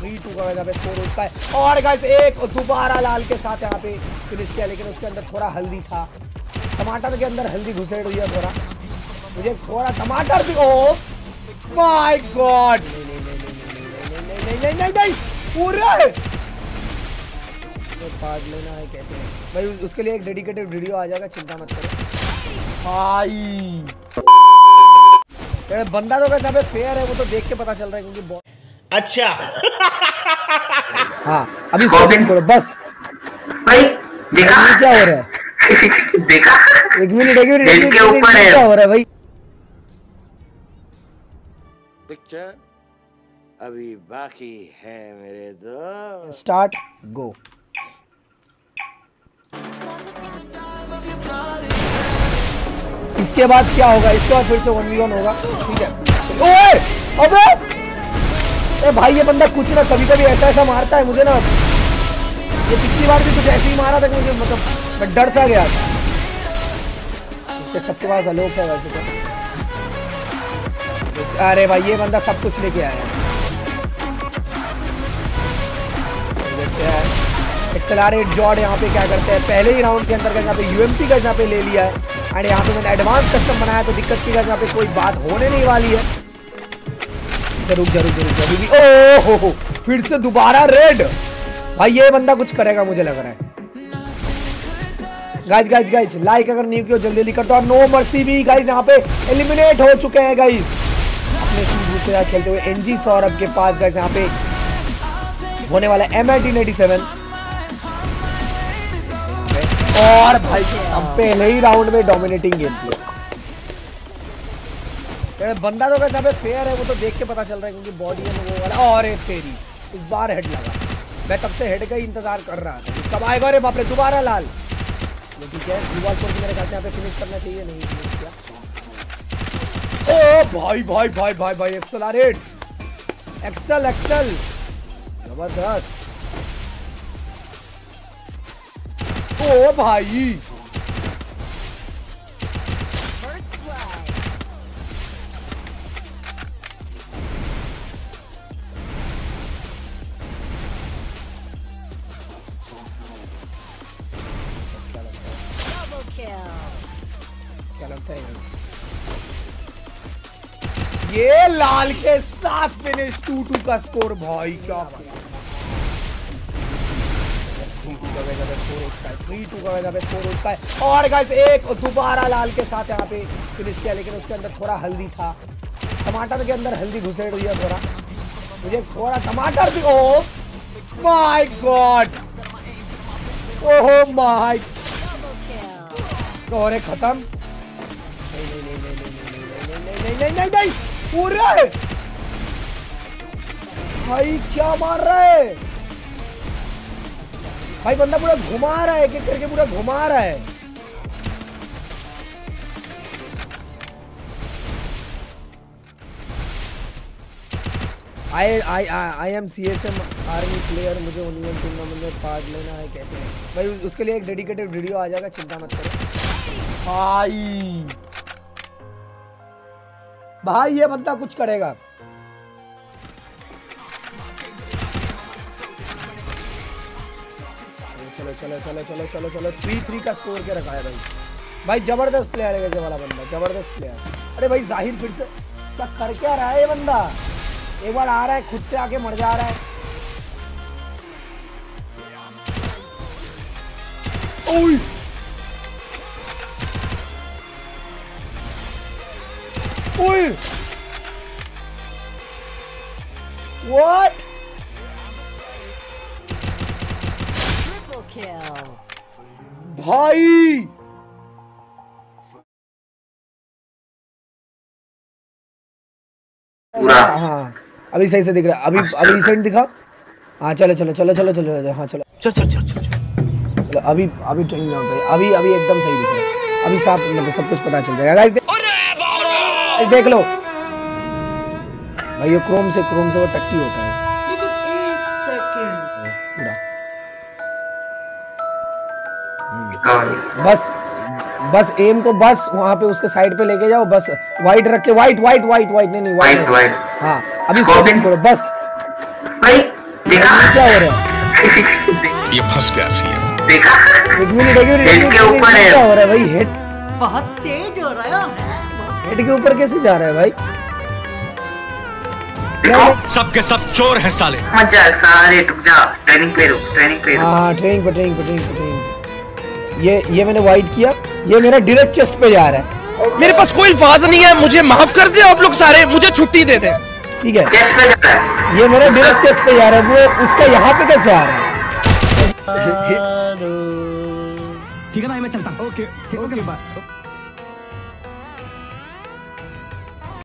Three to का यहाँ पे स्कोर हो चुका है और गाइस एक दोबारा लाल के साथ यहाँ पे फिनिश किया लेकिन उसके अंदर थोड़ा हल्दी था टमाटर के अंदर हल्दी घुसेड़ हुई है थोड़ा मुझे थोड़ा टमाटर भी ओ माय गॉड नहीं नहीं नहीं नहीं पूरा पार्ट लेना है कैसे भाई उसके लिए एक डेडिकेटेड वीडियो आ जाएगा चिंता मत करो भाई बंदा तो कैसे फेयर है वो तो देख के पता चल रहा है क्योंकि अच्छा। हाँ अभी स्टॉपिंग करो बस। भाई देखा? क्या हो रहा है? देखा? एक मिनट एक मिनट एक मिनट, के ऊपर है। क्या हो रहा है भाई? पिक्चर अभी बाकी है मेरे दोस्त स्टार्ट गो इसके बाद क्या होगा? इसके बाद फिर से वन वी वन होगा। ठीक है। ओए अबे! ए भाई, ये बंदा कुछ ना कभी कभी ऐसा ऐसा मारता है मुझे ना। ये पिछली बार भी कुछ ऐसे ही मारा था कि मुझे मतलब मैं डर सा गया था। इसके सबके पास अलोक है वैसे तो। अरे भाई, ये बंदा सब कुछ लेके आया एक्सेलरेट जॉर्ड यहाँ पे क्या करते हैं? पहले ही राउंड के अंदर का यहाँ पे यूएमपी का यहाँ पे ले लिया है। एंड यहाँ पे मैंने एडवांस कस्टम बनाया तो दिक्कत की यहाँ पे कोई बात होने नहीं वाली है। ज़रूर ज़रूर ज़रूर ज़रूर ओ हो फिर से दोबारा रेड। भाई, ये बंदा कुछ करेगा मुझे लग रहा है। गाइज़ गाइज़ गाइज़ लाइक अगर नहीं किया जल्दी जल्दी कर दो नो मर्सी भी गाइज़ यहाँ पे एलिमिनेट हो चुके हैं गाइज़ अपने खेलते हुए एनजी सौरभ के पास गाइज़ यहाँ पे होने वाला एम आई सेवन और भाई, हम पहले ही राउंड में डोमिनेटिंग गेम प्ले बंदा तो वैसे पे फेयर है, वो तो देख के पता चल रहा है क्योंकि बॉडी है, वो वाला और एक तेरी, इस बार हेड लगा। मैं तब से हेड का ही इंतज़ार कर रहा था। कब आएगा अरे बाप रे, दोबारा लाल। ये ठीक है युवा स्कोर मेरे ख्याल से यहाँ पे फिनिश करना चाहिए, नहीं फिनिश किया। ओ भाई भाई भाई भाई भाई एक्सल आरेट एक्सल एक्सल ज़बरदस्त। ओ भाई। ये लाल के साथ फिनिश टू टू का स्कोर भाई क्या और एक दोबारा लाल के साथ यहाँ पे फिनिश किया, लेकिन उसके अंदर थोड़ा हल्दी था। टमाटर के अंदर हल्दी घुसेड़ हुई है थोड़ा। मुझे थोड़ा टमाटर भी, ओ माय गॉड ओहो माय और खत्म। नहीं नहीं नहीं नहीं नहीं नहीं नहीं नहीं नहीं नहीं पूरे भाई क्या मार रहा है भाई बंदा पूरा घुमा रहा है एक करके पूरा घुमा रहा है I I I M C S M army player मुझे ओनियन टूर्नामेंट में पार्ट लेना है कैसे भाई उसके लिए एक डेडिकेटेड वीडियो आ जाएगा चिंता मत करो भाई भाई, ये बंदा कुछ करेगा। चलो चलो चलो चलो चलो चलो थ्री थ्री का स्कोर के रखा है भाई? भाई, ज़बरदस्त प्लेयर है ये वाला बंदा, ज़बरदस्त प्लेयर अरे भाई, ज़ाहिर फिर से, क्या कर क्या रहा है ये बंदा? एक बार आ रहा है, खुद से आके मर जा रहा है। ओए! भाई। पूरा। हाँ अभी सही से दिख रहा है। अभी अभी रिसेंट दिखा। हाँ चलो चलो चलो चलो चलो चलो हाँ चलो। चल चल चल चल चल। अभी अभी ट्रेनिंग ग्राउंड पे। अभी अभी एकदम सही दिख रहा है। अभी साफ़ मतलब सब कुछ पता चल जाएगा। गाइस देख लो। भाई ये क्रोम से क्रोम से वो टट्टी होता है। बस बस एम को बस वहाँ पे उसके साइड पे लेके जाओ बस वाइट रख के वाइट वाइट वाइट वाइट नहीं नहीं White, वाइट हाँ अभी. स्कॉपिंग करो बस। भाई देखा? क्या हो रहा है? ये फंस गया सीएम देखा? एक मिनट एक मिनट हेड के ऊपर है। क्या हो रहा है भाई? हेड बहुत तेज हो रहा है। हेड के ऊपर कैसे जा रहा है भाई? देखो। सबके सब चोर हैं साले। मत जा सारे रुक जा। ट्रेनिंग पे रुक ट्रेनिंग पे रुक। हाँ हाँ ट्रेनिंग पे ट्रेनिंग पे ट्रेनिंग पे ट्रेनिंग पे। ये ये मैंने वाइड किया। ये मेरा डायरेक्ट चेस्ट पे जा रहा है। मेरे पास कोई अल्फाज नहीं है मुझे माफ़ कर दे आप लोग सारे मुझे छुट्टी दे दे। ठीक है? है। ये मेरा डायरेक्ट चेस्ट पे जा रहा है वो उसका यहाँ पे कैसे आ रहा है? ठीक है भाई मैं चलता ओके ओके बाय।